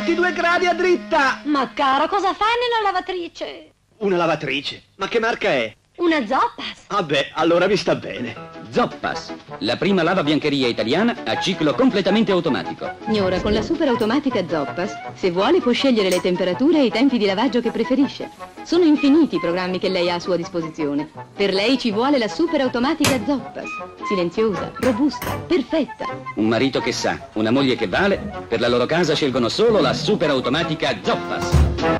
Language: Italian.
22 gradi a dritta! Ma caro, cosa fai nella lavatrice? Una lavatrice? Ma che marca è? Una Zoppas? Vabbè, allora mi sta bene. Zoppas, la prima lavabiancheria italiana a ciclo completamente automatico. Ora con la super automatica Zoppas, se vuole può scegliere le temperature e i tempi di lavaggio che preferisce. Sono infiniti i programmi che lei ha a sua disposizione. Per lei ci vuole la super automatica Zoppas. Silenziosa, robusta, perfetta. Un marito che sa, una moglie che vale, per la loro casa scelgono solo la super automatica Zoppas.